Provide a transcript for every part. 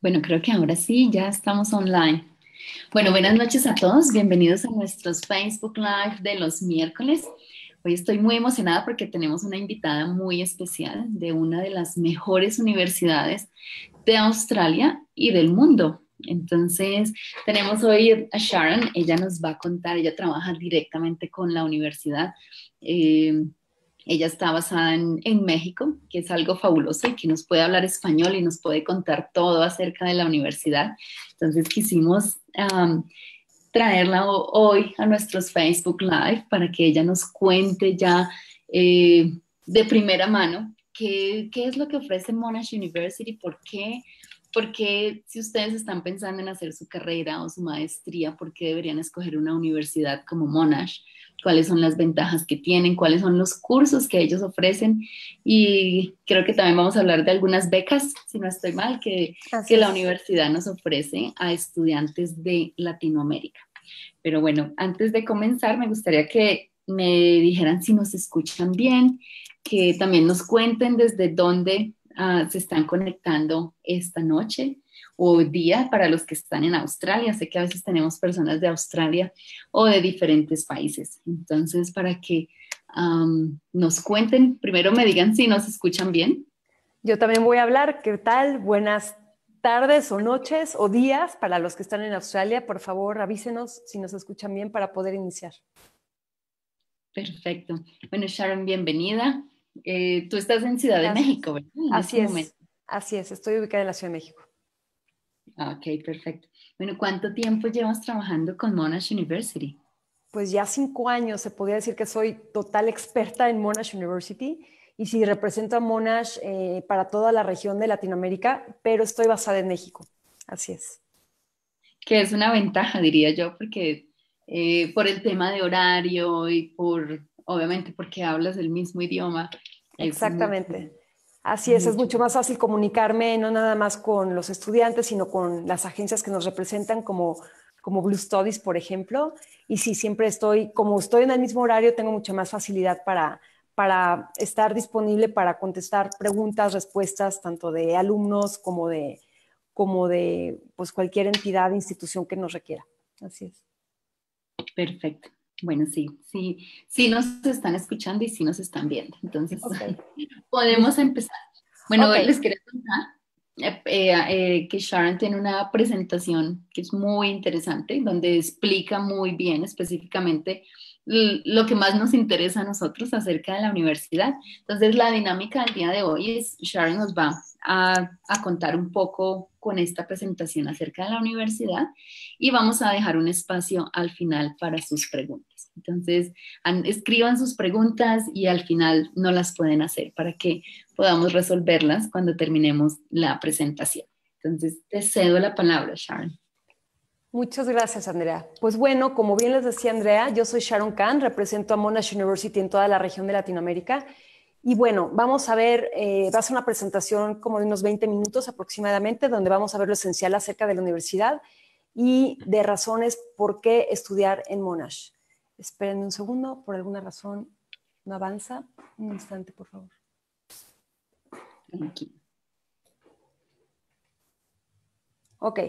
Bueno, creo que ahora sí, ya estamos online. Bueno, buenas noches a todos. Bienvenidos a nuestros Facebook Live de los miércoles. Hoy estoy muy emocionada porque tenemos una invitada muy especial de una de las mejores universidades de Australia y del mundo. Entonces, tenemos hoy a Sharon, ella nos va a contar, ella trabaja directamente con la universidad. Eh, ella está basada en, México, que es algo fabuloso y que nos puede hablar español y nos puede contar todo acerca de la universidad. Entonces quisimos traerla hoy a nuestros Facebook Live para que ella nos cuente ya eh, de primera mano qué, es lo que ofrece Monash University, por qué, por qué si ustedes están pensando en hacer su carrera o su maestría, por qué deberían escoger una universidad como Monash cuáles son las ventajas que tienen, cuáles son los cursos que ellos ofrecen. Y creo que también vamos a hablar de algunas becas, si no estoy mal, que, que la universidad nos ofrece a estudiantes de Latinoamérica. Pero bueno, antes de comenzar, me gustaría que me dijeran si nos escuchan bien, que también nos cuenten desde dónde ah, se están conectando esta noche o día para los que están en Australia. Sé que a veces tenemos personas de Australia o de diferentes países. Entonces, para que nos cuenten, primero me digan si nos escuchan bien. Yo también voy a hablar. ¿Qué tal? Buenas tardes o noches o días para los que están en Australia. Por favor, avísenos si nos escuchan bien para poder iniciar. Perfecto. Bueno, Sharon, bienvenida. Eh, tú estás en Ciudad de México, ¿verdad? Así este es. Así es, estoy ubicada en la Ciudad de México. Ok, perfecto. Bueno, ¿cuánto tiempo llevas trabajando con Monash University? Pues ya cinco años, se podría decir que soy total experta en Monash University y sí represento a Monash eh, para toda la región de Latinoamérica, pero estoy basada en México. Así es. Que es una ventaja, diría yo, porque eh, por el tema de horario y por, obviamente, porque hablas el mismo idioma. Exactamente. Así es, es mucho más fácil comunicarme no nada más con los estudiantes, sino con las agencias que nos representan como, como Blue Studies, por ejemplo. Y sí, siempre estoy, como estoy en el mismo horario, tengo mucha más facilidad para, para estar disponible para contestar preguntas, respuestas, tanto de alumnos como de, como de pues, cualquier entidad, institución que nos requiera. Así es. Perfecto. Bueno, sí, sí, sí nos están escuchando y sí nos están viendo. Entonces, podemos empezar. Bueno, les quería contar eh, eh, eh, que Sharon tiene una presentación que es muy interesante, donde explica muy bien específicamente lo que más nos interesa a nosotros acerca de la universidad. Entonces, la dinámica del día de hoy es, Sharon nos va a, a, contar un poco con esta presentación acerca de la universidad y vamos a dejar un espacio al final para sus preguntas. Entonces, escriban sus preguntas y al final no las pueden hacer para que podamos resolverlas cuando terminemos la presentación. Entonces, te cedo la palabra, Sharon. Muchas gracias, Andrea. Pues bueno, como bien les decía Andrea, yo soy Sharon Khan, represento a Monash University en toda la región de Latinoamérica. Y bueno, vamos a ver, eh, va a ser una presentación como de unos 20 minutos aproximadamente, donde vamos a ver lo esencial acerca de la universidad y de razones por qué estudiar en Monash. Esperen un segundo, por alguna razón no avanza. Un instante, por favor. Ok,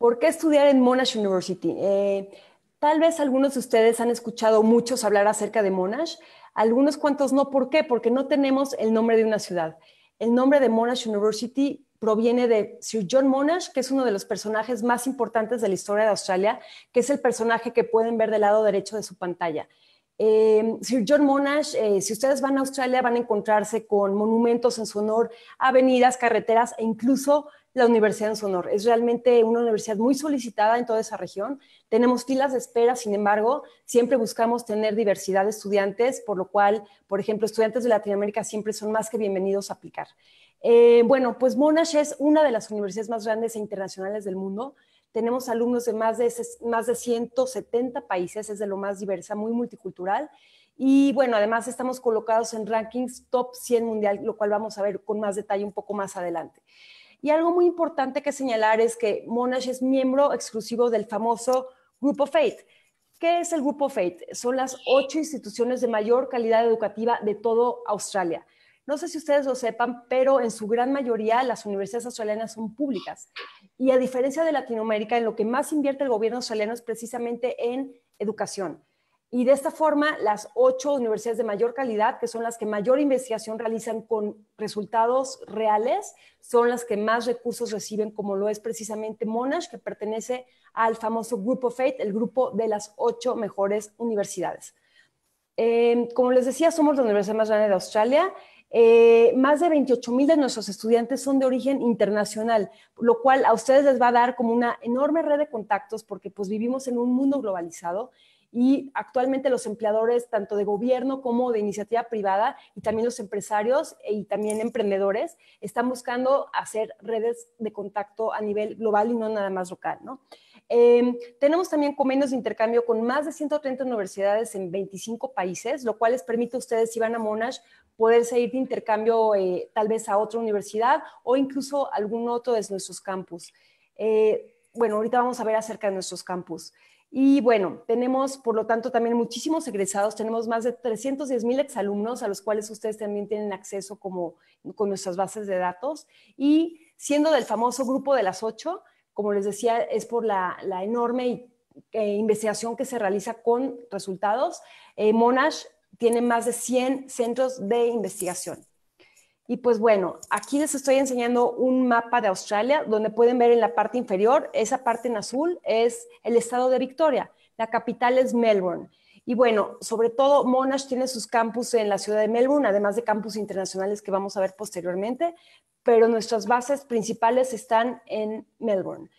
¿Por qué estudiar en Monash University? Eh, tal vez algunos de ustedes han escuchado muchos hablar acerca de Monash, algunos cuantos no. ¿Por qué? Porque no tenemos el nombre de una ciudad. El nombre de Monash University proviene de Sir John Monash, que es uno de los personajes más importantes de la historia de Australia, que es el personaje que pueden ver del lado derecho de su pantalla. Eh, Sir John Monash, eh, si ustedes van a Australia van a encontrarse con monumentos en su honor, avenidas, carreteras e incluso la Universidad en su honor. Es realmente una universidad muy solicitada en toda esa región. Tenemos filas de espera, sin embargo, siempre buscamos tener diversidad de estudiantes, por lo cual, por ejemplo, estudiantes de Latinoamérica siempre son más que bienvenidos a aplicar. Eh, bueno, pues Monash es una de las universidades más grandes e internacionales del mundo. Tenemos alumnos de más de, más de 170 países, es de lo más diversa, muy multicultural. Y bueno, además estamos colocados en rankings top 100 mundial, lo cual vamos a ver con más detalle un poco más adelante. Y algo muy importante que señalar es que Monash es miembro exclusivo del famoso Grupo FATE. ¿Qué es el Grupo FATE? Son las ocho instituciones de mayor calidad educativa de todo Australia. No sé si ustedes lo sepan, pero en su gran mayoría las universidades australianas son públicas. Y a diferencia de Latinoamérica, en lo que más invierte el gobierno australiano es precisamente en educación. Y de esta forma, las ocho universidades de mayor calidad, que son las que mayor investigación realizan con resultados reales, son las que más recursos reciben, como lo es precisamente Monash, que pertenece al famoso Group of Eight, el grupo de las ocho mejores universidades. Eh, como les decía, somos la universidad más grande de Australia. Eh, más de 28 mil de nuestros estudiantes son de origen internacional, lo cual a ustedes les va a dar como una enorme red de contactos porque pues vivimos en un mundo globalizado y actualmente los empleadores, tanto de gobierno como de iniciativa privada, y también los empresarios y también emprendedores, están buscando hacer redes de contacto a nivel global y no nada más local, ¿no? Em, tenemos también convenios de intercambio con más de 130 universidades en 25 países, lo cual les permite a ustedes, si van a Monash, poder seguir de intercambio eh, tal vez a otra universidad o incluso algún otro de nuestros campus. Eh, bueno, ahorita vamos a ver acerca de nuestros campus. Y bueno, tenemos, por lo tanto, también muchísimos egresados. Tenemos más de 310 mil exalumnos a los cuales ustedes también tienen acceso como con nuestras bases de datos. Y siendo del famoso grupo de las ocho, como les decía, es por la, enorme eh, investigación que se realiza con resultados. Eh, Monash tiene más de 100 centros de investigación. Y pues bueno, aquí les estoy enseñando un mapa de Australia donde pueden ver en la parte inferior, esa parte en azul es el estado de Victoria. La capital es Melbourne. Y bueno, sobre todo Monash tiene sus campus en la ciudad de Melbourne, además de campus internacionales que vamos a ver posteriormente, pero nuestras bases principales están en Melbourne.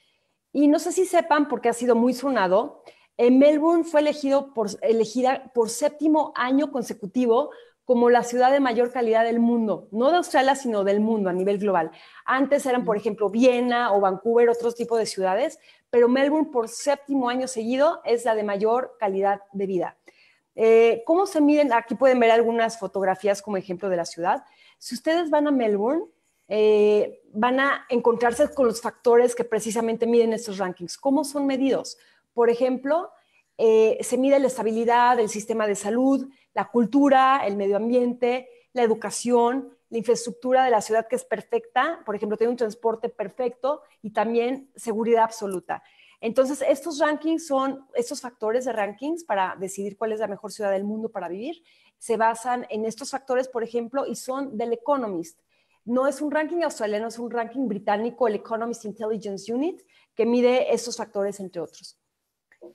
Y no sé si sepan, porque ha sido muy sonado, en Melbourne fue elegido por, elegida por séptimo año consecutivo como la ciudad de mayor calidad del mundo, no de Australia, sino del mundo a nivel global. Antes eran, por ejemplo, Viena o Vancouver, otros tipos de ciudades, pero Melbourne por séptimo año seguido es la de mayor calidad de vida. Eh, ¿Cómo se miden? Aquí pueden ver algunas fotografías como ejemplo de la ciudad. Si ustedes van a Melbourne, eh, van a encontrarse con los factores que precisamente miden estos rankings. ¿Cómo son medidos? Por ejemplo, eh, se mide la estabilidad del sistema de salud, la cultura, el medio ambiente, la educación, la infraestructura de la ciudad que es perfecta, por ejemplo, tiene un transporte perfecto y también seguridad absoluta. Entonces, estos rankings son, estos factores de rankings para decidir cuál es la mejor ciudad del mundo para vivir, se basan en estos factores, por ejemplo, y son del Economist. No es un ranking australiano, es un ranking británico, el Economist Intelligence Unit, que mide estos factores, entre otros.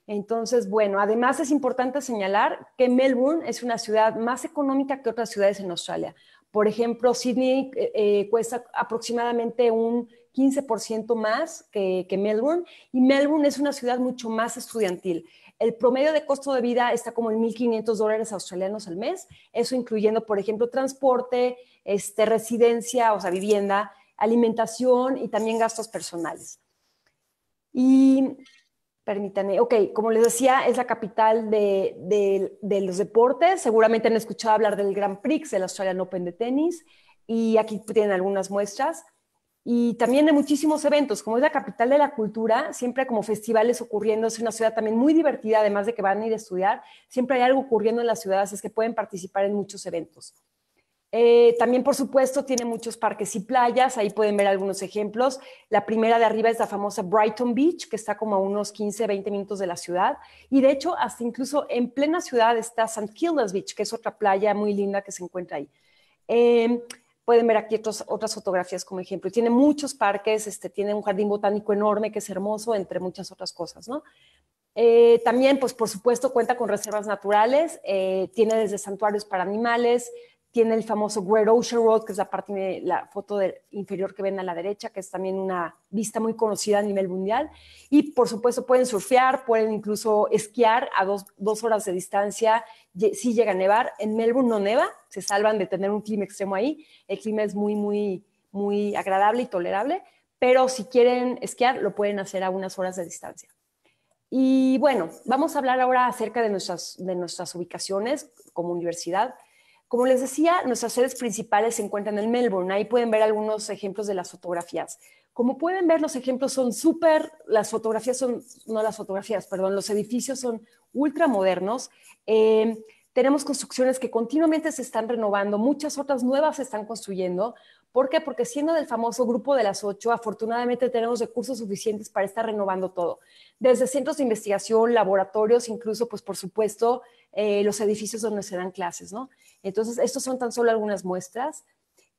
Entonces, bueno, además es importante señalar que Melbourne es una ciudad más económica que otras ciudades en Australia. Por ejemplo, Sydney eh, eh, cuesta aproximadamente un 15% más que, que, Melbourne y Melbourne es una ciudad mucho más estudiantil. El promedio de costo de vida está como en 1.500 dólares australianos al mes, eso incluyendo, por ejemplo, transporte, este, residencia, o sea, vivienda, alimentación y también gastos personales. Y Permítanme, ok, como les decía, es la capital de, los deportes. Seguramente han escuchado hablar del Grand Prix, el Australian Open de tenis, y aquí tienen algunas muestras. Y también de muchísimos eventos, como es la capital de la cultura, siempre como festivales ocurriendo, es una ciudad también muy divertida, además de que van a ir a estudiar, siempre hay algo ocurriendo en la ciudad, así es que pueden participar en muchos eventos. Eh, también, por supuesto, tiene muchos parques y playas. Ahí pueden ver algunos ejemplos. La primera de arriba es la famosa Brighton Beach, que está como a unos 15, 20 minutos de la ciudad. Y de hecho, hasta incluso en plena ciudad está St. Kilda's Beach, que es otra playa muy linda que se encuentra ahí. Em, pueden ver aquí otras fotografías como ejemplo. Tiene muchos parques, este, tiene un jardín botánico enorme que es hermoso, entre muchas otras cosas, ¿no? Eh, también, pues por supuesto, cuenta con reservas naturales, eh, tiene desde santuarios para animales, tiene el famoso Great Ocean Road, que es la parte de la foto inferior que ven a la derecha, que es también una vista muy conocida a nivel mundial. Y por supuesto pueden surfear, pueden incluso esquiar a dos, horas de distancia. Si llega a nevar, en Melbourne no neva, se salvan de tener un clima extremo ahí. El clima es muy, muy, muy agradable y tolerable, pero si quieren esquiar, lo pueden hacer a unas horas de distancia. Y bueno, vamos a hablar ahora acerca de nuestras, de nuestras ubicaciones como universidad. Como les decía, nuestras sedes principales se encuentran en Melbourne. Ahí pueden ver algunos ejemplos de las fotografías. Como pueden ver, los ejemplos son súper, las fotografías son, no las fotografías, perdón, los edificios son ultra modernos. Eh, tenemos construcciones que continuamente se están renovando, muchas otras nuevas se están construyendo. ¿Por qué? Porque siendo del famoso grupo de las ocho, afortunadamente tenemos recursos suficientes para estar renovando todo. Desde centros de investigación, laboratorios, incluso, pues por supuesto, eh, los edificios donde se dan clases, ¿no? Entonces, estos son tan solo algunas muestras.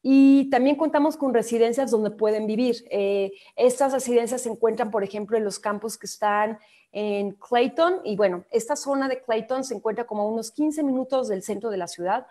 Y también contamos con residencias donde pueden vivir. Eh, estas residencias se encuentran, por ejemplo, en los campos que están en Clayton. Y bueno, esta zona de Clayton se encuentra como a unos 15 minutos del centro de la ciudad.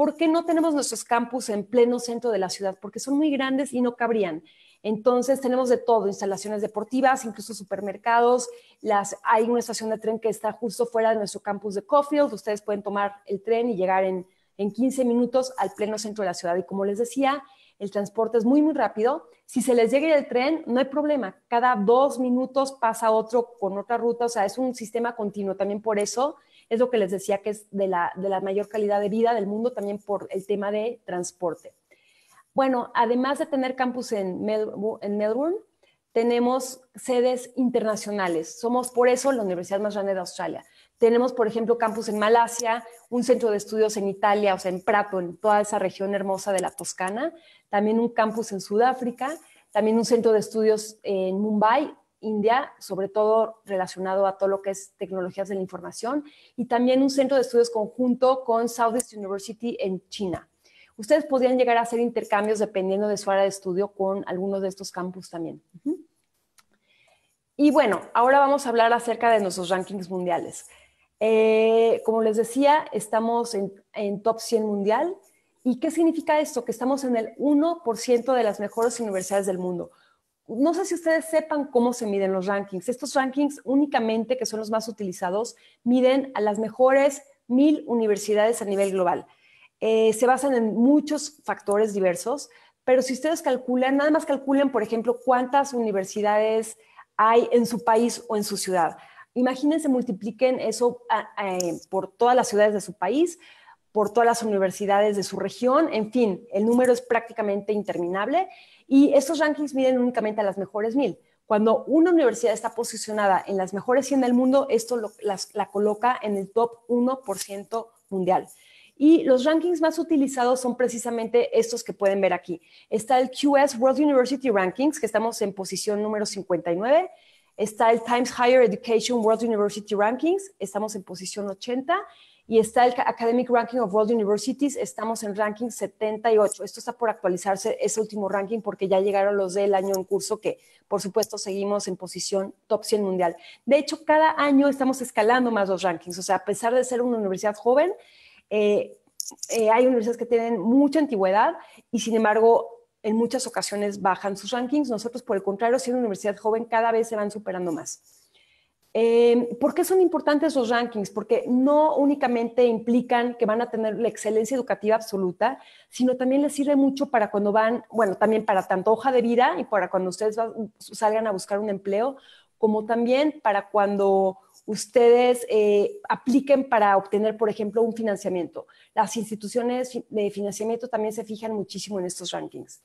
¿Por qué no tenemos nuestros campus en pleno centro de la ciudad? Porque son muy grandes y no cabrían. Entonces tenemos de todo, instalaciones deportivas, incluso supermercados. Las, hay una estación de tren que está justo fuera de nuestro campus de Caulfield. Ustedes pueden tomar el tren y llegar en en 15 minutos al pleno centro de la ciudad. Y como les decía, el transporte es muy, muy rápido. Si se les llega el tren, no hay problema. Cada dos minutos pasa otro con otra ruta. O sea, es un sistema continuo. También por eso es lo que les decía que es de la, de la mayor calidad de vida del mundo, también por el tema de transporte. Bueno, además de tener campus en, en Melbourne, tenemos sedes internacionales. Somos por eso la universidad más grande de Australia. Tenemos, por ejemplo, campus en Malasia, un centro de estudios en Italia, o sea, en Prato, en toda esa región hermosa de la Toscana, también un campus en Sudáfrica, también un centro de estudios en Mumbai, India, sobre todo relacionado a todo lo que es tecnologías de la información, y también un centro de estudios conjunto con Southeast University en China. Ustedes podrían llegar a hacer intercambios dependiendo de su área de estudio con algunos de estos campus también. Y bueno, ahora vamos a hablar acerca de nuestros rankings mundiales. Eh, como les decía, estamos en, top 100 mundial. ¿Y qué significa esto? Que estamos en el 1% de las mejores universidades del mundo. No sé si ustedes sepan cómo se miden los rankings. Estos rankings únicamente, que son los más utilizados, miden a las mejores mil universidades a nivel global. Eh, se basan en muchos factores diversos, pero si ustedes calculan, nada más calculen, por ejemplo, cuántas universidades hay en su país o en su ciudad. Imagínense, multipliquen eso eh, por todas las ciudades de su país, por todas las universidades de su región, en fin, el número es prácticamente interminable y estos rankings miden únicamente a las mejores mil. Cuando una universidad está posicionada en las mejores 100 del mundo, esto la coloca en el top 1% mundial. Y los rankings más utilizados son precisamente estos que pueden ver aquí. Está el QS World University Rankings, que estamos en posición número 59 está el Times Higher Education World University Rankings, estamos en posición 80, y está el Academic Ranking of World Universities, estamos en ranking 78. Esto está por actualizarse, ese último ranking, porque ya llegaron los del año en curso, que por supuesto seguimos en posición top 100 mundial. De hecho, cada año estamos escalando más los rankings, o sea, a pesar de ser una universidad joven, eh, eh, hay universidades que tienen mucha antigüedad y sin embargo en muchas ocasiones bajan sus rankings. Nosotros, por el contrario, siendo una universidad joven, cada vez se van superando más. Eh, ¿Por qué son importantes los rankings? Porque no únicamente implican que van a tener la excelencia educativa absoluta, sino también les sirve mucho para cuando van, bueno, también para tanto hoja de vida y para cuando ustedes salgan a buscar un empleo, como también para cuando ustedes eh, apliquen para obtener, por ejemplo, un financiamiento. Las instituciones de financiamiento también se fijan muchísimo en estos rankings.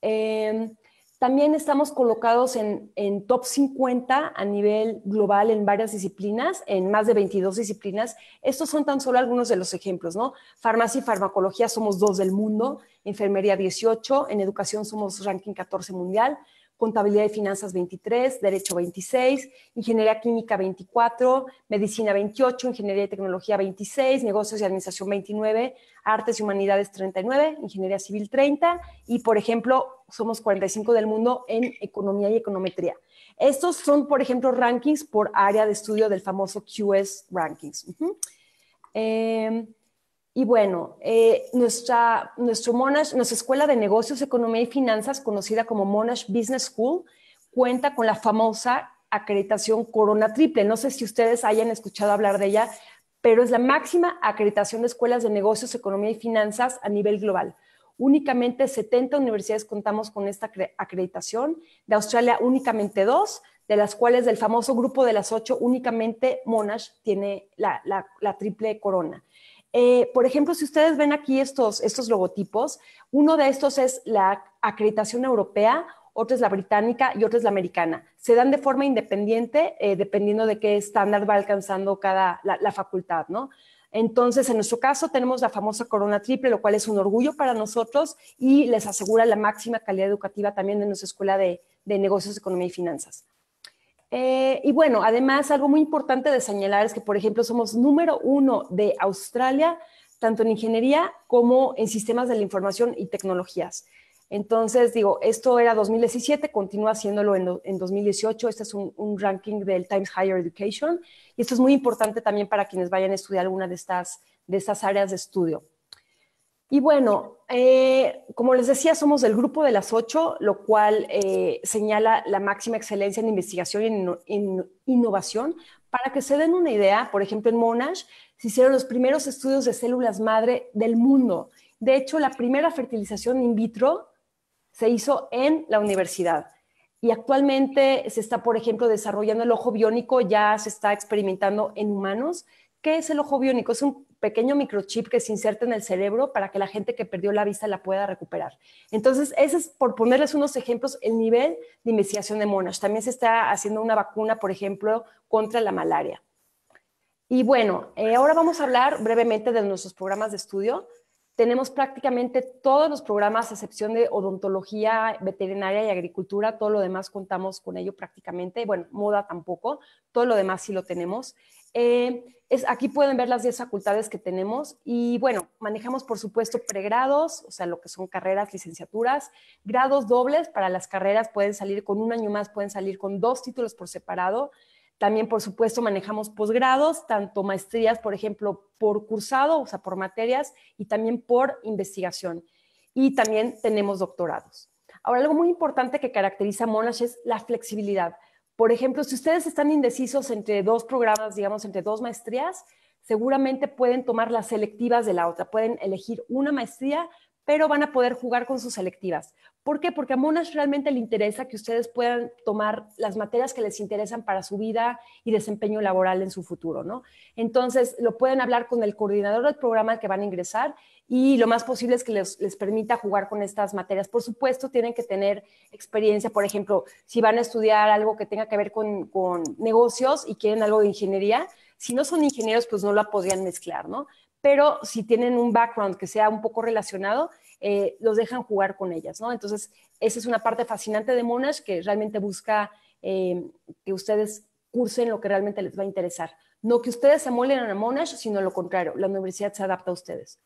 Em, también estamos colocados en, en, top 50 a nivel global en varias disciplinas, en más de 22 disciplinas. Estos son tan solo algunos de los ejemplos, ¿no? Farmacia y farmacología somos dos del mundo, enfermería 18, en educación somos ranking 14 mundial, Contabilidad y Finanzas 23, Derecho 26, Ingeniería Química 24, Medicina 28, Ingeniería y Tecnología 26, Negocios y Administración 29, Artes y Humanidades 39, Ingeniería Civil 30 y, por ejemplo, somos 45 del mundo en Economía y Econometría. Estos son, por ejemplo, rankings por área de estudio del famoso QS Rankings. Y bueno, eh, nuestra, nuestro Monash, nuestra Escuela de Negocios, Economía y Finanzas, conocida como Monash Business School, cuenta con la famosa acreditación Corona Triple. No sé si ustedes hayan escuchado hablar de ella, pero es la máxima acreditación de escuelas de negocios, economía y finanzas a nivel global. Únicamente 70 universidades contamos con esta acreditación, de Australia únicamente dos, de las cuales del famoso grupo de las ocho, únicamente Monash tiene la, la triple corona. Eh, por ejemplo, si ustedes ven aquí estos, estos logotipos, uno de estos es la acreditación europea, otro es la británica y otro es la americana. Se dan de forma independiente eh, dependiendo de qué estándar va alcanzando cada, la, facultad, ¿no? Entonces, en nuestro caso tenemos la famosa corona triple, lo cual es un orgullo para nosotros y les asegura la máxima calidad educativa también de nuestra escuela de, negocios, economía y finanzas. Eh, y bueno, además, algo muy importante de señalar es que, por ejemplo, somos número uno de Australia, tanto en ingeniería como en sistemas de la información y tecnologías. Entonces, digo, esto era 2017, continúa haciéndolo en, 2018. Este es un, ranking del Times Higher Education y esto es muy importante también para quienes vayan a estudiar alguna de estas, de estas áreas de estudio. Y bueno, eh, como les decía, somos del grupo de las ocho, lo cual eh, señala la máxima excelencia en investigación y en, innovación. Para que se den una idea, por ejemplo, en Monash se hicieron los primeros estudios de células madre del mundo. De hecho, la primera fertilización in vitro se hizo en la universidad. Y actualmente se está, por ejemplo, desarrollando el ojo biónico, ya se está experimentando en humanos. ¿Qué es el ojo biónico? Es un pequeño microchip que se inserta en el cerebro para que la gente que perdió la vista la pueda recuperar. Entonces, ese es, por ponerles unos ejemplos, el nivel de investigación de Monash. También se está haciendo una vacuna, por ejemplo, contra la malaria. Y bueno, eh, ahora vamos a hablar brevemente de nuestros programas de estudio. Tenemos prácticamente todos los programas, a excepción de odontología, veterinaria y agricultura, todo lo demás contamos con ello prácticamente. Bueno, moda tampoco, todo lo demás sí lo tenemos. Eh, es, aquí pueden ver las 10 facultades que tenemos y bueno, manejamos por supuesto pregrados, o sea, lo que son carreras, licenciaturas, grados dobles para las carreras, pueden salir con un año más, pueden salir con dos títulos por separado. También, por supuesto, manejamos posgrados, tanto maestrías, por ejemplo, por cursado, o sea, por materias, y también por investigación. Y también tenemos doctorados. Ahora, algo muy importante que caracteriza a Monash es la flexibilidad. Por ejemplo, si ustedes están indecisos entre dos programas, digamos, entre dos maestrías, seguramente pueden tomar las selectivas de la otra. Pueden elegir una maestría, pero van a poder jugar con sus selectivas. ¿Por qué? Porque a Monash realmente le interesa que ustedes puedan tomar las materias que les interesan para su vida y desempeño laboral en su futuro, ¿no? Entonces, lo pueden hablar con el coordinador del programa que van a ingresar y lo más posible es que les, permita jugar con estas materias. Por supuesto, tienen que tener experiencia, por ejemplo, si van a estudiar algo que tenga que ver con, con negocios y quieren algo de ingeniería, si no son ingenieros, pues no la podrían mezclar, ¿no? Pero si tienen un background que sea un poco relacionado, eh, los dejan jugar con ellas, ¿no? Entonces, esa es una parte fascinante de Monash que realmente busca eh, que ustedes cursen lo que realmente les va a interesar. No que ustedes se molen a Monash, sino lo contrario, la universidad se adapta a ustedes.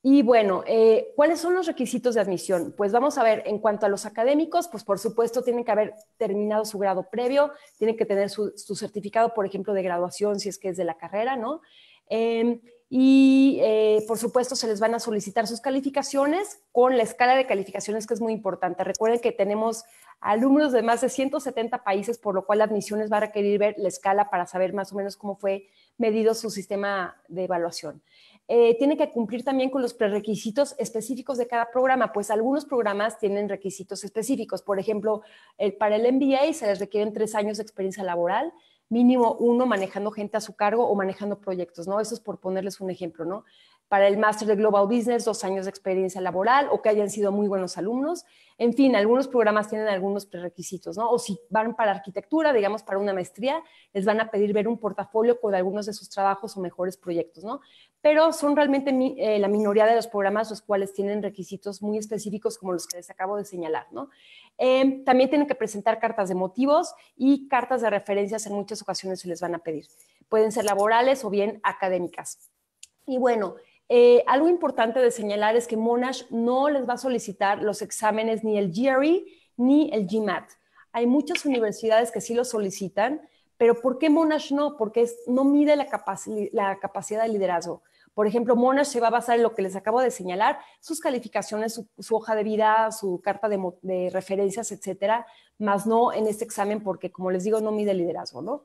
Y bueno, eh, ¿cuáles son los requisitos de admisión? Pues vamos a ver, en cuanto a los académicos, pues por supuesto tienen que haber terminado su grado previo, tienen que tener su, certificado, por ejemplo, de graduación, si es que es de la carrera, ¿no? Em, y eh, por supuesto se les van a solicitar sus calificaciones con la escala de calificaciones que es muy importante. Recuerden que tenemos alumnos de más de 170 países, por lo cual la admisiones va a requerir ver la escala para saber más o menos cómo fue medido su sistema de evaluación. Eh, tiene que cumplir también con los prerequisitos específicos de cada programa, pues algunos programas tienen requisitos específicos. Por ejemplo, para el MBA se les requieren tres años de experiencia laboral mínimo uno manejando gente a su cargo o manejando proyectos, ¿no? Eso es por ponerles un ejemplo, ¿no? Para el máster de Global Business, dos años de experiencia laboral o que hayan sido muy buenos alumnos. En fin, algunos programas tienen algunos prerequisitos, ¿no? O si van para arquitectura, digamos, para una maestría, les van a pedir ver un portafolio con algunos de sus trabajos o mejores proyectos, ¿no? Pero son realmente eh, la minoría de los programas los cuales tienen requisitos muy específicos como los que les acabo de señalar, ¿no? Em, también tienen que presentar cartas de motivos y cartas de referencias en muchas ocasiones se les van a pedir. Pueden ser laborales o bien académicas. Y bueno, eh, algo importante de señalar es que Monash no les va a solicitar los exámenes ni el GRE ni el GMAT. Hay muchas universidades que sí lo solicitan, pero ¿por qué Monash no? Porque no mide la, la capacidad de liderazgo. Por ejemplo, Monash se va a basar en lo que les acabo de señalar, sus calificaciones, su, hoja de vida, su carta de, referencias, etcétera, más no en este examen porque, como les digo, no mide liderazgo, ¿no?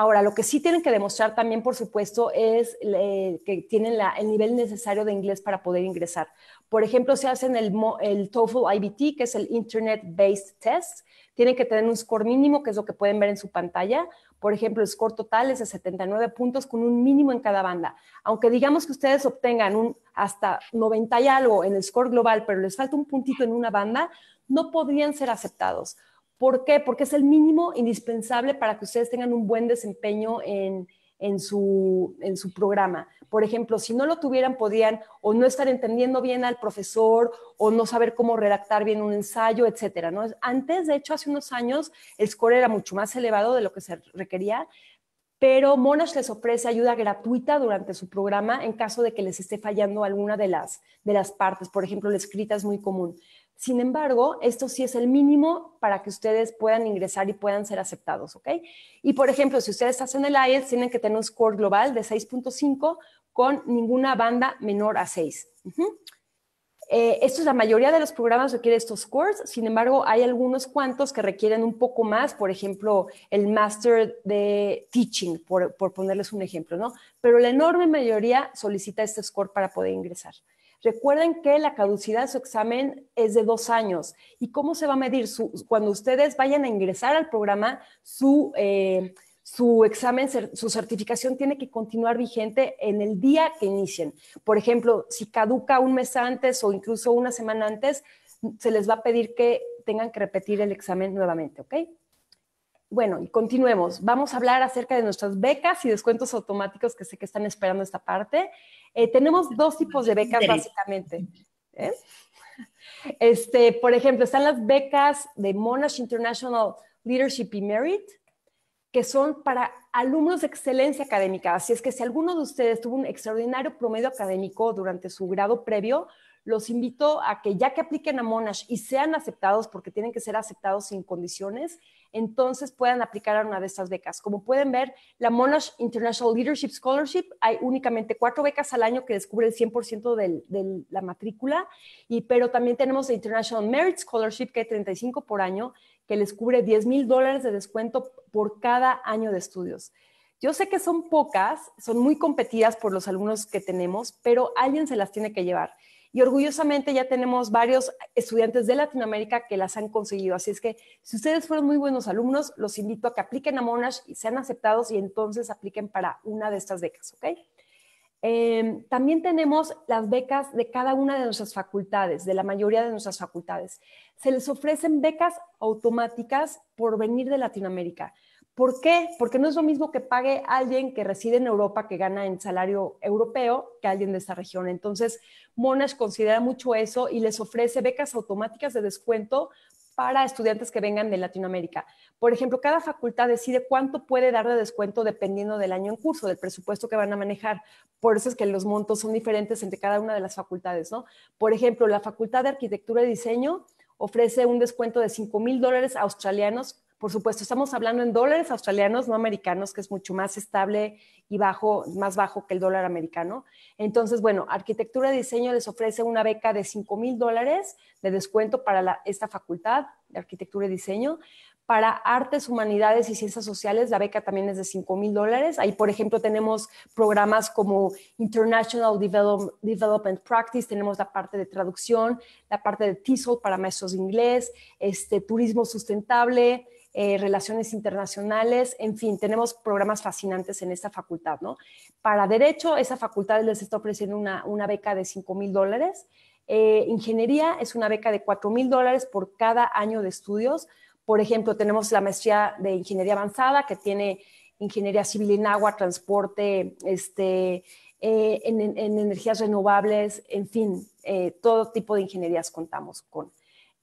Ahora, lo que sí tienen que demostrar también, por supuesto, es que tienen el nivel necesario de inglés para poder ingresar. Por ejemplo, si hacen el, el TOEFL IBT, que es el Internet Based Test, tienen que tener un score mínimo, que es lo que pueden ver en su pantalla, por ejemplo, el score total es de 79 puntos con un mínimo en cada banda. Aunque digamos que ustedes obtengan hasta 90 y algo en el score global, pero les falta un puntito en una banda, no podrían ser aceptados. ¿Por qué? Porque es el mínimo indispensable para que ustedes tengan un buen desempeño en, en su, en su programa. Por ejemplo, si no lo tuvieran, podían o no estar entendiendo bien al profesor o no saber cómo redactar bien un ensayo, etcétera. ¿no? Antes, de hecho, hace unos años, el score era mucho más elevado de lo que se requería, pero Monash les ofrece ayuda gratuita durante su programa en caso de que les esté fallando alguna de las, de las partes. Por ejemplo, la escrita es muy común. Sin embargo, esto sí es el mínimo para que ustedes puedan ingresar y puedan ser aceptados, ¿ok? Y por ejemplo, si ustedes hacen el IELTS, tienen que tener un score global de 6.5 con ninguna banda menor a 6. Eh, esto es la mayoría de los programas requiere estos scores, sin embargo, hay algunos cuantos que requieren un poco más, por ejemplo, el Master de Teaching, por, por ponerles un ejemplo, ¿no? Pero la enorme mayoría solicita este score para poder ingresar. Recuerden que la caducidad de su examen es de dos años. ¿Y cómo se va a medir? cuando ustedes vayan a ingresar al programa, su, eh, su examen, su certificación tiene que continuar vigente en el día que inicien. Por ejemplo, si caduca un mes antes o incluso una semana antes, se les va a pedir que tengan que repetir el examen nuevamente, ¿ok? Bueno, y continuemos. Vamos a hablar acerca de nuestras becas y descuentos automáticos que sé que están esperando esta parte. Eh, tenemos dos tipos de becas básicamente. ¿eh? Este, por ejemplo, están las becas de Monash International Leadership y Merit, que son para alumnos de excelencia académica. Así es que si alguno de ustedes tuvo un extraordinario promedio académico durante su grado previo, los invito a que ya que apliquen a Monash y sean aceptados, porque tienen que ser aceptados sin condiciones, entonces puedan aplicar a una de estas becas. Como pueden ver, la Monash International Leadership Scholarship, hay únicamente cuatro becas al año que descubre el 100% de la matrícula, y, pero también tenemos la International Merit Scholarship, que hay 35 por año, que les cubre 10 mil dólares de descuento por cada año de estudios. Yo sé que son pocas, son muy competidas por los alumnos que tenemos, pero alguien se las tiene que llevar y orgullosamente ya tenemos varios estudiantes de Latinoamérica que las han conseguido. Así es que si ustedes fueron muy buenos alumnos, los invito a que apliquen a Monash y sean aceptados y entonces apliquen para una de estas becas, ¿ok? Em, también tenemos las becas de cada una de nuestras facultades, de la mayoría de nuestras facultades. Se les ofrecen becas automáticas por venir de Latinoamérica. ¿Por qué? Porque no es lo mismo que pague alguien que reside en Europa, que gana en salario europeo, que alguien de esta región. Entonces, Monash considera mucho eso y les ofrece becas automáticas de descuento para estudiantes que vengan de Latinoamérica. Por ejemplo, cada facultad decide cuánto puede dar de descuento dependiendo del año en curso, del presupuesto que van a manejar. Por eso es que los montos son diferentes entre cada una de las facultades, ¿no? Por ejemplo, la Facultad de Arquitectura y Diseño ofrece un descuento de 5 mil dólares australianos por supuesto, estamos hablando en dólares australianos, no americanos, que es mucho más estable y bajo, más bajo que el dólar americano. Entonces, bueno, Arquitectura y Diseño les ofrece una beca de 5 mil dólares de descuento para esta facultad de Arquitectura y Diseño. Para Artes, Humanidades y Ciencias Sociales, la beca también es de 5 mil dólares. Ahí, por ejemplo, tenemos programas como International Development Practice, tenemos la parte de traducción, la parte de TESOL para maestros de inglés, este, turismo sustentable, eh, relaciones internacionales, en fin, tenemos programas fascinantes en esta facultad, ¿no? Para Derecho, esa facultad les está ofreciendo una, beca de 5 mil dólares. Eh, ingeniería es una beca de 4 mil dólares por cada año de estudios. Por ejemplo, tenemos la maestría de Ingeniería Avanzada, que tiene Ingeniería Civil en Agua, Transporte, este, eh, en, energías renovables, en fin, todo tipo de ingenierías contamos con.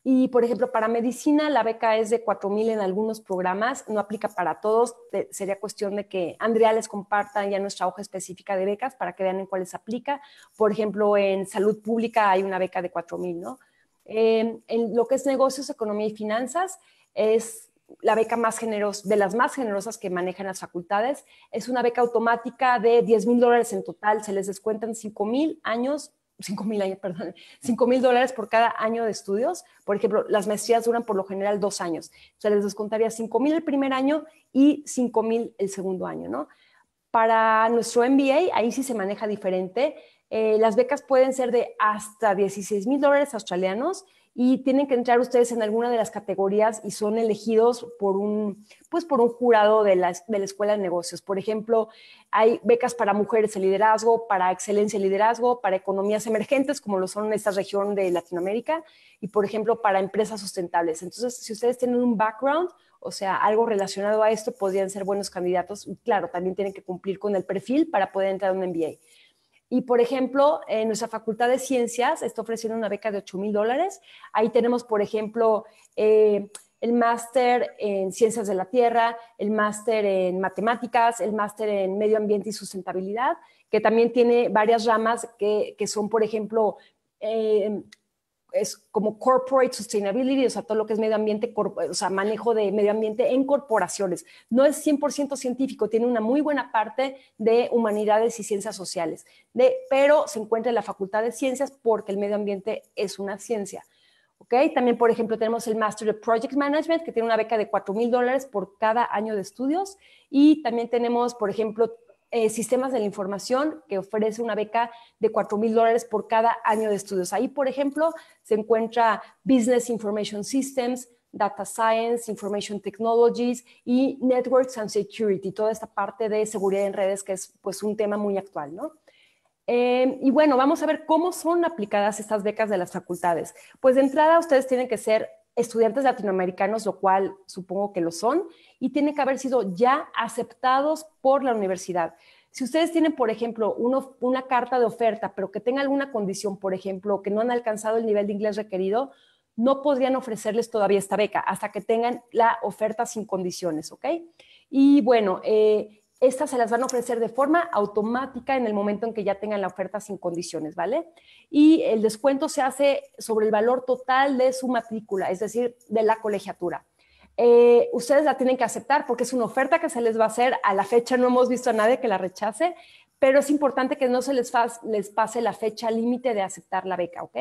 Y, por ejemplo, para medicina la beca es de 4.000 en algunos programas, no aplica para todos. sería cuestión de que Andrea les comparta ya nuestra hoja específica de becas para que vean en cuáles aplica. Por ejemplo, en salud pública hay una beca de 4.000, ¿no? en lo que es negocios, economía y finanzas, es la beca más generosa, de las más generosas que manejan las facultades. Es una beca automática de 10 mil dólares en total, se les descuentan 5 mil años 5 mil perdón, 5 mil dólares por cada año de estudios. Por ejemplo, las maestrías duran por lo general dos años. O sea, les descontaría 5 mil el primer año y 5 mil el segundo año, ¿no? Para nuestro MBA, ahí sí se maneja diferente. Eh, las becas pueden ser de hasta 16 mil dólares australianos y tienen que entrar ustedes en alguna de las categorías y son elegidos por un, pues por un jurado de la, de la Escuela de Negocios. Por ejemplo, hay becas para mujeres en liderazgo, para excelencia en liderazgo, para economías emergentes, como lo son en esta región de Latinoamérica, y por ejemplo, para empresas sustentables. Entonces, si ustedes tienen un background o sea, algo relacionado a esto podrían ser buenos candidatos. Claro, también tienen que cumplir con el perfil para poder entrar a un MBA. Y, por ejemplo, en nuestra Facultad de Ciencias está ofreciendo una beca de 8 mil dólares. Ahí tenemos, por ejemplo, eh, el máster en Ciencias de la Tierra, el máster en Matemáticas, el máster en Medio Ambiente y Sustentabilidad, que también tiene varias ramas que, que son, por ejemplo, eh, es como corporate sustainability, o sea, todo lo que es medio ambiente, o sea, manejo de medio ambiente en corporaciones. No es 100% científico, tiene una muy buena parte de humanidades y ciencias sociales, de, pero se encuentra en la Facultad de Ciencias porque el medio ambiente es una ciencia. ¿Okay? También, por ejemplo, tenemos el Master of Project Management, que tiene una beca de 4 mil dólares por cada año de estudios. Y también tenemos, por ejemplo, eh, sistemas de la información que ofrece una beca de 4 mil dólares por cada año de estudios. Ahí, por ejemplo, se encuentra Business Information Systems, Data Science, Information Technologies y Networks and Security, toda esta parte de seguridad en redes que es pues un tema muy actual, ¿no? Eh, y bueno, vamos a ver cómo son aplicadas estas becas de las facultades. Pues de entrada ustedes tienen que ser estudiantes latinoamericanos, lo cual supongo que lo son, y tienen que haber sido ya aceptados por la universidad. Si ustedes tienen, por ejemplo, una carta de oferta, pero que tenga alguna condición, por ejemplo, que no han alcanzado el nivel de inglés requerido, no podrían ofrecerles todavía esta beca hasta que tengan la oferta sin condiciones, ¿ok? Y bueno, eh, estas se las van a ofrecer de forma automática en el momento en que ya tengan la oferta sin condiciones, ¿vale? Y el descuento se hace sobre el valor total de su matrícula, es decir, de la colegiatura. Eh, ustedes la tienen que aceptar porque es una oferta que se les va a hacer. A la fecha no hemos visto a nadie que la rechace, pero es importante que no se les, les pase la fecha límite de aceptar la beca, ¿ok?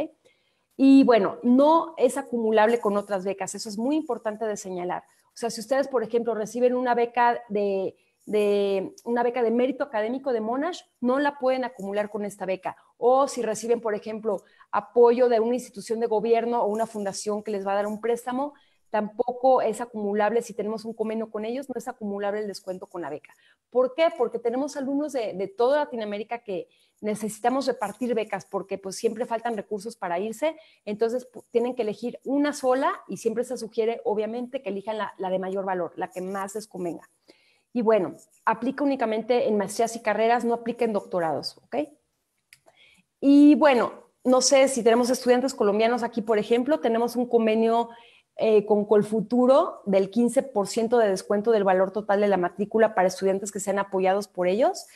Y bueno, no es acumulable con otras becas, eso es muy importante de señalar. O sea, si ustedes, por ejemplo, reciben una beca de de una beca de mérito académico de Monash, no la pueden acumular con esta beca. O si reciben, por ejemplo, apoyo de una institución de gobierno o una fundación que les va a dar un préstamo, tampoco es acumulable, si tenemos un convenio con ellos, no es acumulable el descuento con la beca. ¿Por qué? Porque tenemos alumnos de, toda Latinoamérica que necesitamos repartir becas porque pues siempre faltan recursos para irse, entonces tienen que elegir una sola y siempre se sugiere obviamente que elijan la, la de mayor valor, la que más les convenga. Y bueno, aplica únicamente en maestrías y carreras, no aplica en doctorados, ¿ok? Y bueno, no sé si tenemos estudiantes colombianos aquí, por ejemplo, tenemos un convenio eh, con Colfuturo del 15% de descuento del valor total de la matrícula para estudiantes que sean apoyados por ellos.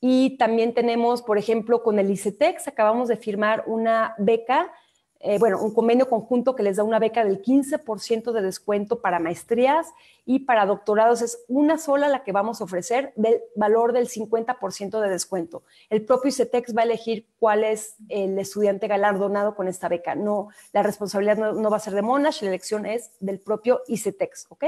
Y también tenemos, por ejemplo, con el ICETEX, acabamos de firmar una beca eh, bueno, un convenio conjunto que les da una beca del 15% de descuento para maestrías y para doctorados es una sola la que vamos a ofrecer del valor del 50% de descuento. El propio ICETEX va a elegir cuál es el estudiante galardonado con esta beca. No, la responsabilidad no, va a ser de Monash, la elección es del propio ICETEX, ¿ok?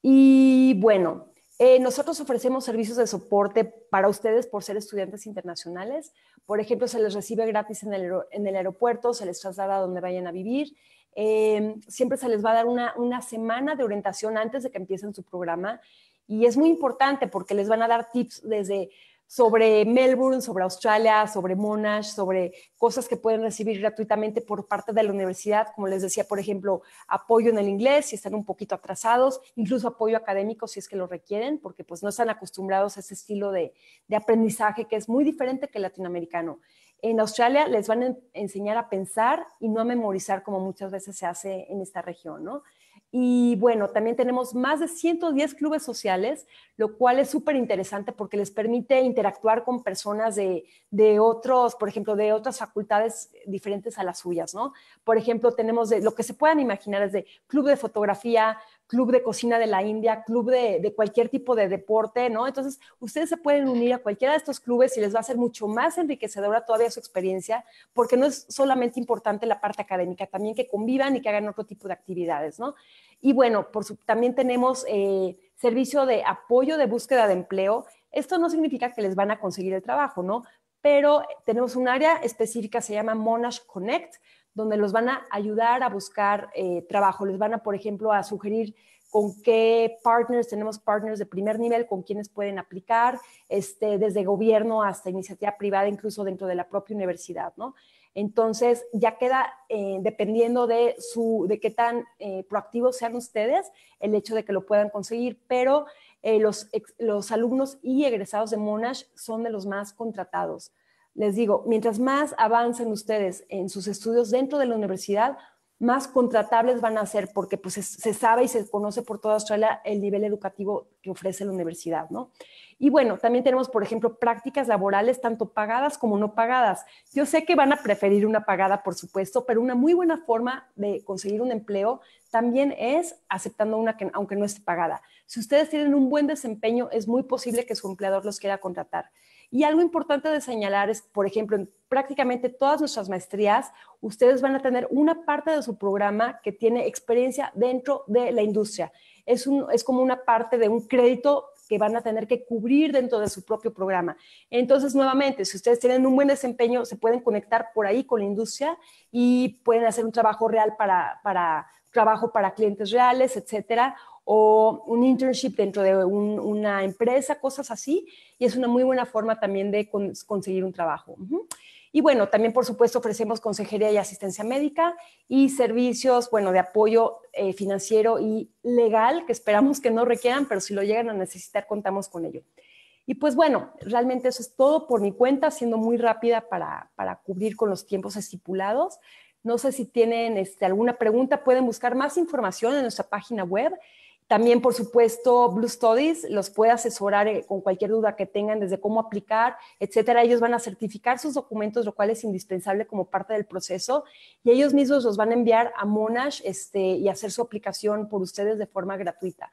Y bueno, eh, nosotros ofrecemos servicios de soporte para ustedes por ser estudiantes internacionales. Por ejemplo, se les recibe gratis en el, aeropuerto, se les traslada a donde vayan a vivir. Eh, siempre se les va a dar una, una semana de orientación antes de que empiecen su programa. Y es muy importante porque les van a dar tips desde sobre Melbourne, sobre Australia, sobre Monash, sobre cosas que pueden recibir gratuitamente por parte de la universidad, como les decía, por ejemplo, apoyo en el inglés si están un poquito atrasados, incluso apoyo académico si es que lo requieren, porque pues no están acostumbrados a ese estilo de, de aprendizaje que es muy diferente que el latinoamericano. En Australia les van a enseñar a pensar y no a memorizar como muchas veces se hace en esta región, ¿no? Y bueno, también tenemos más de 110 clubes sociales, lo cual es súper interesante porque les permite interactuar con personas de, de, otros, por ejemplo, de otras facultades diferentes a las suyas, ¿no? Por ejemplo, tenemos de, lo que se puedan imaginar es de club de fotografía, club de cocina de la India, club de, cualquier tipo de deporte, ¿no? Entonces, ustedes se pueden unir a cualquiera de estos clubes y les va a ser mucho más enriquecedora todavía su experiencia, porque no es solamente importante la parte académica, también que convivan y que hagan otro tipo de actividades, ¿no? Y bueno, por también tenemos eh, servicio de apoyo de búsqueda de empleo. Esto no significa que les van a conseguir el trabajo, ¿no? Pero tenemos un área específica, se llama Monash Connect, donde los van a ayudar a buscar eh, trabajo. Les van a, por ejemplo, a sugerir con qué partners, tenemos partners de primer nivel con quienes pueden aplicar, este, desde gobierno hasta iniciativa privada, incluso dentro de la propia universidad, ¿no? Entonces, ya queda eh, dependiendo de, su, de qué tan eh, proactivos sean ustedes el hecho de que lo puedan conseguir, pero los, los alumnos y egresados de Monash son de los más contratados. Les digo, mientras más avancen ustedes en sus estudios dentro de la universidad, más contratables van a ser porque pues, se, sabe y se conoce por toda Australia el nivel educativo que ofrece la universidad, ¿no? Y bueno, también tenemos, por ejemplo, prácticas laborales tanto pagadas como no pagadas. Yo sé que van a preferir una pagada, por supuesto, pero una muy buena forma de conseguir un empleo también es aceptando una que, aunque no esté pagada. Si ustedes tienen un buen desempeño, es muy posible que su empleador los quiera contratar. Y algo importante de señalar es, por ejemplo, en prácticamente todas nuestras maestrías, ustedes van a tener una parte de su programa que tiene experiencia dentro de la industria. Es, un, es como una parte de un crédito que van a tener que cubrir dentro de su propio programa. Entonces, nuevamente, si ustedes tienen un buen desempeño, se pueden conectar por ahí con la industria y pueden hacer un trabajo real para, para trabajo para clientes reales, etcétera, o un internship dentro de una empresa, cosas así, y es una muy buena forma también de conseguir un trabajo. Y bueno, también por supuesto ofrecemos consejería y asistencia médica y servicios, bueno, de apoyo eh, financiero y legal, que esperamos que no requieran, pero si lo llegan a necesitar, contamos con ello. Y pues bueno, realmente eso es todo por mi cuenta, siendo muy rápida para, para cubrir con los tiempos estipulados. No sé si tienen este, alguna pregunta, pueden buscar más información en nuestra página web también, por supuesto, Blue Studies los puede asesorar eh, con cualquier duda que tengan desde cómo aplicar, etcétera. Ellos van a certificar sus documentos, lo cual es indispensable como parte del proceso, y ellos mismos los van a enviar a Monash este, y hacer su aplicación por ustedes de forma gratuita.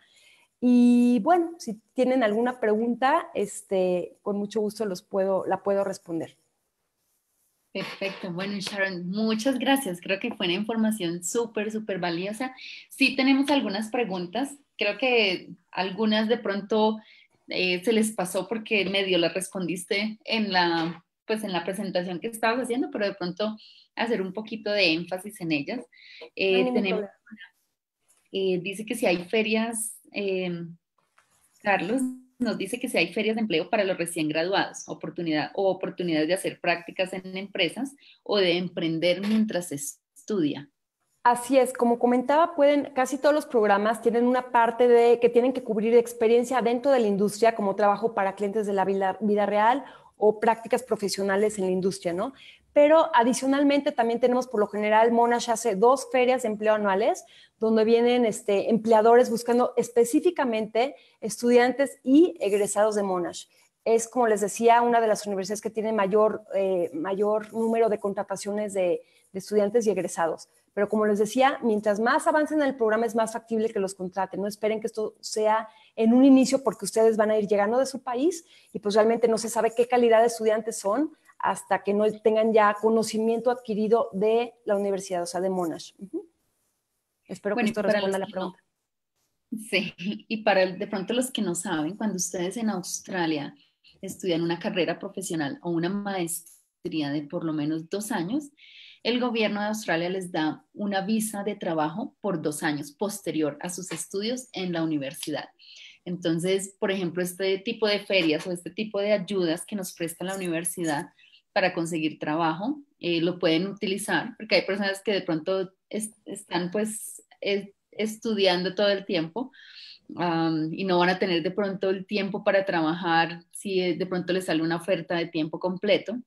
Y bueno, si tienen alguna pregunta, este, con mucho gusto los puedo, la puedo responder. Perfecto. Bueno, Sharon, muchas gracias. Creo que fue una información súper, súper valiosa. Sí tenemos algunas preguntas creo que algunas de pronto eh, se les pasó porque medio las respondiste en la, pues en la presentación que estabas haciendo, pero de pronto hacer un poquito de énfasis en ellas. Eh, tenemos, eh, dice que si hay ferias, Carlos nos dice que si hay ferias de empleo para los recién graduados, oportunidad o oportunidades de hacer prácticas en empresas o de emprender mientras estudia. Así es, como comentaba, pueden, casi todos los programas tienen una parte de que tienen que cubrir experiencia dentro de la industria, como trabajo para clientes de la vida, real o prácticas profesionales en la industria, ¿no? Pero adicionalmente también tenemos por lo general, Monash hace dos ferias de empleo anuales, donde vienen este, empleadores buscando específicamente estudiantes y egresados de Monash. Es, como les decía, una de las universidades que tiene mayor, eh, mayor número de contrataciones de, de estudiantes y egresados. Pero como les decía, mientras más avancen en el programa es más factible que los contraten. No esperen que esto sea en un inicio porque ustedes van a ir llegando de su país y pues realmente no se sabe qué calidad de estudiantes son hasta que no tengan ya conocimiento adquirido de la universidad, o sea, de Monash. Espero que esto responda a la pregunta. Sí, y para de pronto los que no saben, cuando ustedes en Australia estudian una carrera profesional o una maestría de por lo menos dos años, el gobierno de Australia les da una visa de trabajo por dos años posterior a sus estudios en la universidad. Entonces, por ejemplo, este tipo de ferias o este tipo de ayudas que nos presta la universidad para conseguir trabajo, eh, lo pueden utilizar, porque hay personas que de pronto están pues estudiando todo el tiempo y no van a tener de pronto el tiempo para trabajar si de pronto les sale una oferta de tiempo completo.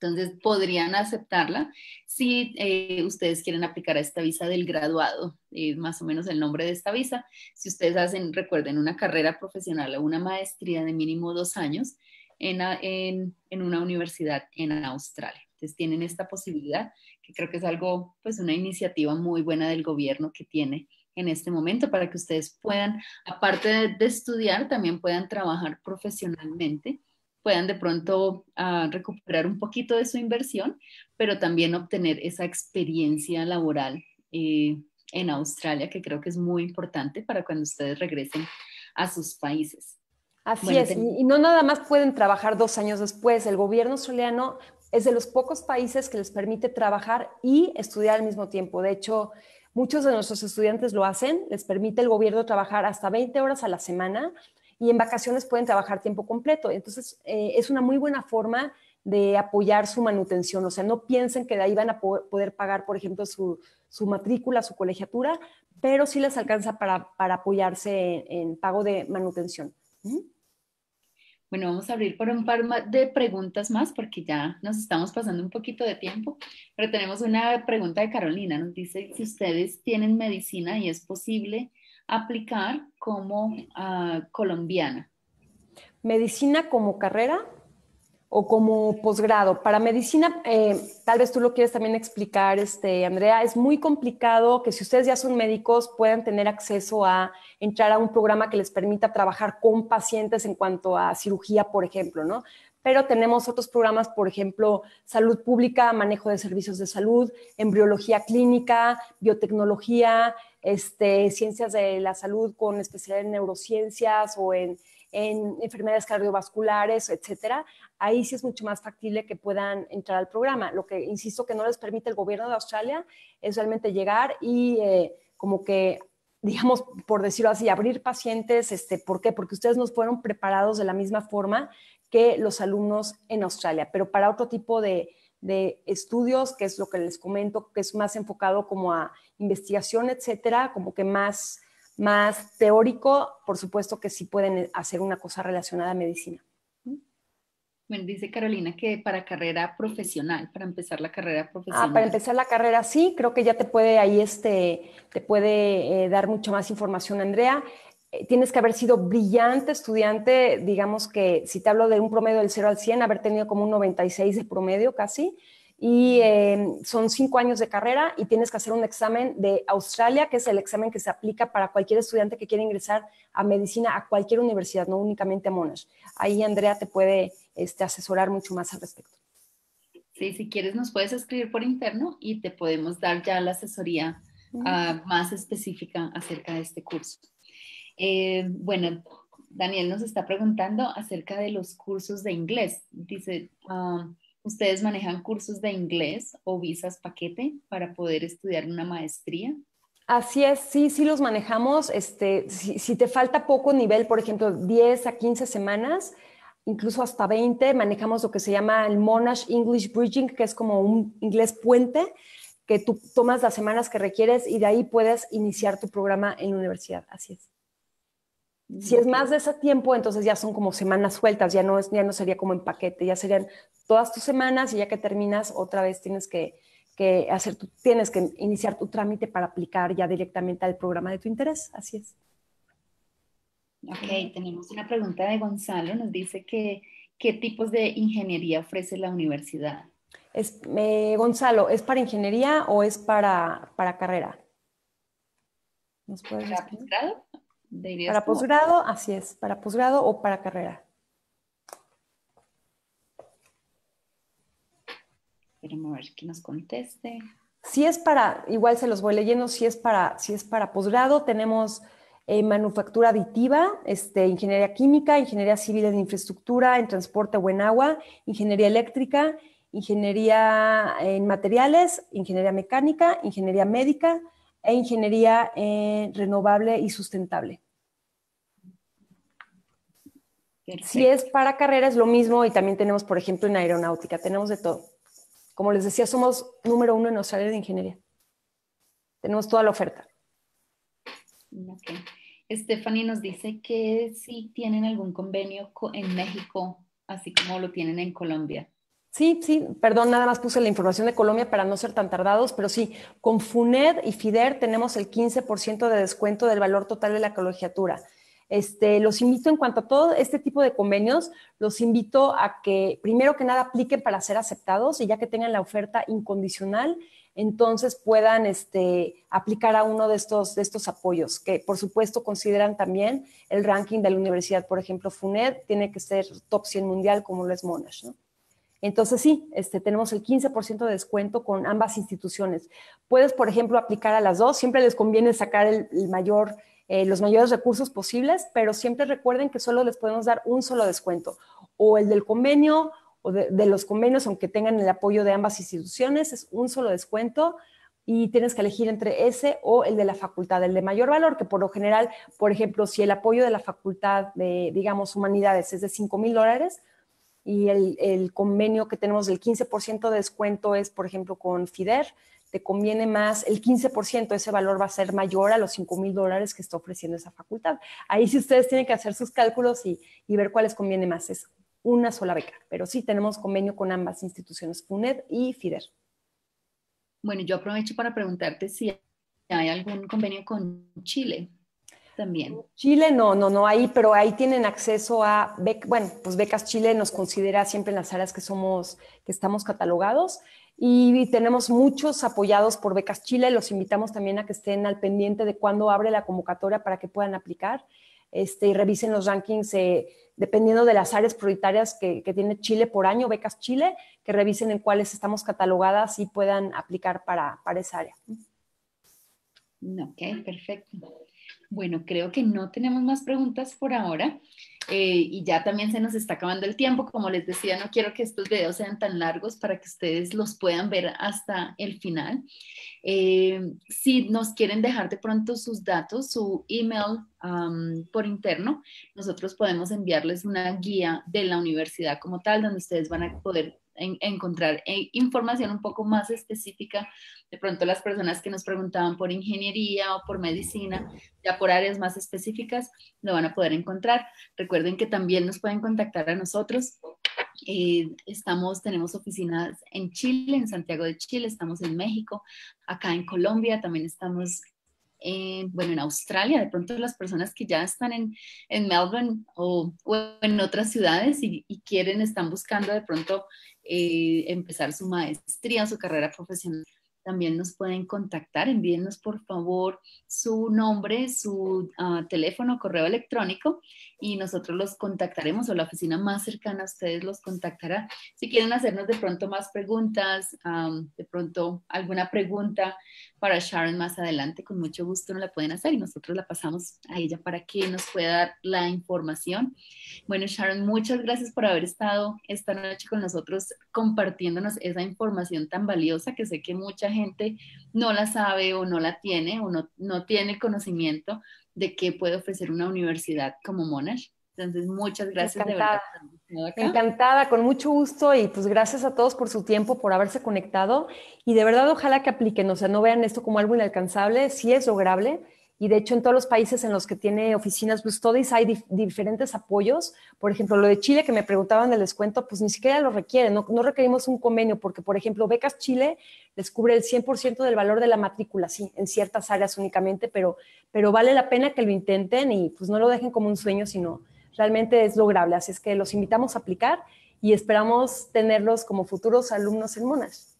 Entonces, podrían aceptarla si eh, ustedes quieren aplicar a esta visa del graduado, más o menos el nombre de esta visa. Si ustedes hacen, recuerden, una carrera profesional o una maestría de mínimo dos años en, una universidad en Australia. Entonces, tienen esta posibilidad, que creo que es algo, pues una iniciativa muy buena del gobierno que tiene en este momento para que ustedes puedan, aparte de estudiar, también puedan trabajar profesionalmente puedan de pronto ah, recuperar un poquito de su inversión, pero también obtener esa experiencia laboral eh, en Australia, que creo que es muy importante para cuando ustedes regresen a sus países. Así es, y no nada más pueden trabajar dos años después. El gobierno australiano es de los pocos países que les permite trabajar y estudiar al mismo tiempo. De hecho, muchos de nuestros estudiantes lo hacen, les permite el gobierno trabajar hasta 20 horas a la semana y en vacaciones pueden trabajar tiempo completo. Entonces, eh, es una muy buena forma de apoyar su manutención. O sea, no piensen que de ahí van a poder pagar, por ejemplo, su, matrícula, su colegiatura, pero sí les alcanza para, apoyarse en, pago de manutención. Bueno, vamos a abrir por un par de preguntas más porque ya nos estamos pasando un poquito de tiempo, pero tenemos una pregunta de Carolina. Nos dice si ustedes tienen medicina y es posible aplicar como ah, colombiana. Medicina como carrera o como posgrado. Para medicina, eh, tal vez tú lo quieres también explicar, este, Andrea, es muy complicado que si ustedes ya son médicos puedan tener acceso a entrar a un programa que les permita trabajar con pacientes en cuanto a cirugía, por ejemplo, ¿no? Pero tenemos otros programas, por ejemplo, salud pública, manejo de servicios de salud, embriología clínica, biotecnología, este, ciencias de la salud con especialidad en neurociencias o en en enfermedades cardiovasculares, etcétera, ahí sí es mucho más factible que puedan entrar al programa. Lo que, insisto, que no les permite el gobierno de Australia es realmente llegar y eh, como que, digamos, por decirlo así, abrir pacientes. Este, ¿Por qué? Porque ustedes no fueron preparados de la misma forma que los alumnos en Australia, pero para otro tipo de, de estudios, que es lo que les comento, que es más enfocado como a investigación, etcétera, como que más más teórico, por supuesto que sí pueden hacer una cosa relacionada a medicina. Bueno, dice Carolina que para carrera profesional, para empezar la carrera profesional. Ah, para empezar la carrera sí, creo que ya te puede ahí este, te puede eh, dar mucha más información, Andrea. Eh, tienes que haber sido brillante estudiante, digamos que si te hablo de un promedio del 0 al 100, haber tenido como un 96 de promedio casi, y em, son cinco años de carrera y tienes que hacer un examen de Australia, que es el examen que se aplica para cualquier estudiante que quiera ingresar a medicina a cualquier universidad, no únicamente a Monash. Ahí Andrea te puede este, asesorar mucho más al respecto. Sí, si quieres nos puedes escribir por interno y te podemos dar ya la asesoría ah, más específica acerca de este curso. Eh, bueno, Daniel nos está preguntando acerca de los cursos de inglés. Dice, ah, ¿Ustedes manejan cursos de inglés o visas paquete para poder estudiar una maestría? Así es, sí, sí los manejamos. Este, si, te falta poco nivel, por ejemplo, 10 a 15 semanas, incluso hasta 20, manejamos lo que se llama el Monash English Bridging, que es como un inglés puente, que tú tomas las semanas que requieres y de ahí puedes iniciar tu programa en la universidad. Así es. Si es más de ese tiempo, entonces ya son como semanas sueltas, ya no, es, ya no sería como en paquete, ya serían todas tus semanas y ya que terminas, otra vez tienes que, hacer, tu, tienes que iniciar tu trámite para aplicar ya directamente al programa de tu interés. Así es. Ok, tenemos una pregunta de Gonzalo. Nos dice que qué tipos de ingeniería ofrece la universidad. Es, Gonzalo, ¿es para ingeniería o es para, para carrera? ¿Nos puedes ¿Para posgrado? Para posgrado, así es, para posgrado o para carrera. Queremos ver que nos conteste. Si es para, igual se los voy leyendo, si es para, si es para posgrado, tenemos eh, manufactura aditiva, este, ingeniería química, ingeniería civil en infraestructura, en transporte o en agua, ingeniería eléctrica, ingeniería en materiales, ingeniería mecánica, ingeniería médica e ingeniería eh, renovable y sustentable. Si es para carrera es lo mismo y también tenemos, por ejemplo, en aeronáutica, tenemos de todo. Como les decía, somos número uno en nuestra área de ingeniería. Tenemos toda la oferta. Okay. Stephanie nos dice que si tienen algún convenio en México, así como lo tienen en Colombia. Sí, sí, perdón, nada más puse la información de Colombia para no ser tan tardados, pero sí, con FUNED y FIDER tenemos el 15% de descuento del valor total de la colegiatura. Este, los invito en cuanto a todo este tipo de convenios, los invito a que primero que nada apliquen para ser aceptados y ya que tengan la oferta incondicional, entonces puedan este, aplicar a uno de estos, de estos apoyos, que por supuesto consideran también el ranking de la universidad. Por ejemplo, FUNED tiene que ser top 100 mundial como lo es Monash. Entonces sí, este, tenemos el 15% de descuento con ambas instituciones. Puedes, por ejemplo, aplicar a las dos. Siempre les conviene sacar el mayor eh, los mayores recursos posibles, pero siempre recuerden que solo les podemos dar un solo descuento, o el del convenio o de, los convenios, aunque tengan el apoyo de ambas instituciones, es un solo descuento y tienes que elegir entre ese o el de la facultad, el de mayor valor, que por lo general, por ejemplo, si el apoyo de la facultad de, digamos, humanidades es de 5 mil dólares, y el, convenio que tenemos del 15% de descuento es, por ejemplo, con FIDER, te conviene más, el 15% ese valor va a ser mayor a los 5 mil dólares que está ofreciendo esa facultad. Ahí sí ustedes tienen que hacer sus cálculos y, ver cuál les conviene más. Es una sola beca, pero sí tenemos convenio con ambas instituciones, FUNED y FIDER. Bueno, yo aprovecho para preguntarte si hay algún convenio con Chile también. Chile no, no, no hay, pero ahí tienen acceso a, bueno, pues Becas Chile nos considera siempre en las áreas que somos, que estamos catalogados y tenemos muchos apoyados por Becas Chile. Los invitamos también a que estén al pendiente de cuándo abre la convocatoria para que puedan aplicar este, y revisen los rankings eh, dependiendo de las áreas prioritarias que, que, tiene Chile por año, Becas Chile, que revisen en cuáles estamos catalogadas y puedan aplicar para, para esa área. Ok, perfecto. Bueno, creo que no tenemos más preguntas por ahora eh, y ya también se nos está acabando el tiempo. Como les decía, no quiero que estos videos sean tan largos para que ustedes los puedan ver hasta el final. Eh, si nos quieren dejar de pronto sus datos, su email por interno, nosotros podemos enviarles una guía de la universidad como tal, donde ustedes van a poder encontrar eh, información un poco más específica. De pronto las personas que nos preguntaban por ingeniería o por medicina, ya por áreas más específicas, lo van a poder encontrar. Recuerden que también nos pueden contactar a nosotros. Eh, estamos, tenemos oficinas en Chile, en Santiago de Chile, estamos en México, acá en Colombia, también estamos bueno, en Australia, de pronto las personas que ya están en, en Melbourne o, en otras ciudades y, y, quieren, están buscando de pronto eh, empezar su maestría, su carrera profesional, también nos pueden contactar. Envíenos por favor su nombre, su uh, teléfono, correo electrónico y nosotros los contactaremos o la oficina más cercana a ustedes los contactará. Si quieren hacernos de pronto más preguntas, um, de pronto alguna pregunta para Sharon más adelante, con mucho gusto nos la pueden hacer y nosotros la pasamos a ella para que nos pueda dar la información. Bueno, Sharon, muchas gracias por haber estado esta noche con nosotros compartiéndonos esa información tan valiosa que sé que mucha gente no la sabe o no la tiene o no, no tiene conocimiento de qué puede ofrecer una universidad como Monash. Entonces, muchas gracias Encantada. de verdad. Encantada, con mucho gusto y pues gracias a todos por su tiempo, por haberse conectado y de verdad ojalá que apliquen, o sea, no vean esto como algo inalcanzable, sí es lograble y de hecho en todos los países en los que tiene oficinas Blue Studies hay diferentes apoyos. Por ejemplo, lo de Chile que me preguntaban del descuento, pues ni siquiera lo requieren, no, requerimos un convenio porque, por ejemplo, Becas Chile les cubre el 100% del valor de la matrícula, sí, en ciertas áreas únicamente, pero, pero vale la pena que lo intenten y pues no lo dejen como un sueño, sino realmente es lograble. Así es que los invitamos a aplicar y esperamos tenerlos como futuros alumnos en Monash.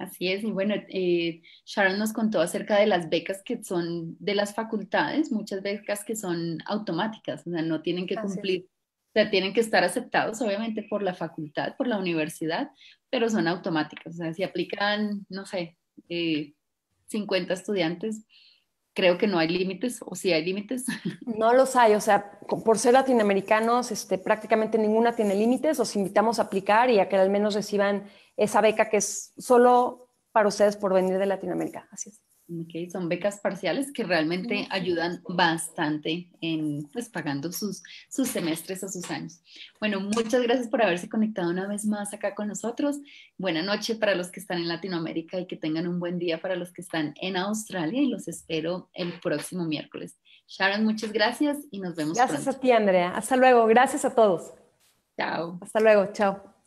Así es, y bueno, eh, Sharon nos contó acerca de las becas que son de las facultades, muchas becas que son automáticas, o sea, no tienen que cumplir, o sea, tienen que estar aceptados obviamente por la facultad, por la universidad, pero son automáticas, o sea, si aplican, no sé, 50 eh, estudiantes, creo que no hay límites, o si hay límites. No los hay, o sea, por ser latinoamericanos, este, prácticamente ninguna tiene límites, os invitamos a aplicar y a que al menos reciban esa beca que es solo para ustedes por venir de Latinoamérica. Así es. Okay, son becas parciales que realmente ayudan bastante en pues pagando sus, sus semestres o sus años. Bueno, muchas gracias por haberse conectado una vez más acá con nosotros. Buena noche para los que están en Latinoamérica y que tengan un buen día para los que están en Australia y los espero el próximo miércoles. Sharon, muchas gracias y nos vemos. Gracias a ti, Andrea. Hasta luego. Gracias a todos. Chao. Hasta luego. Chao.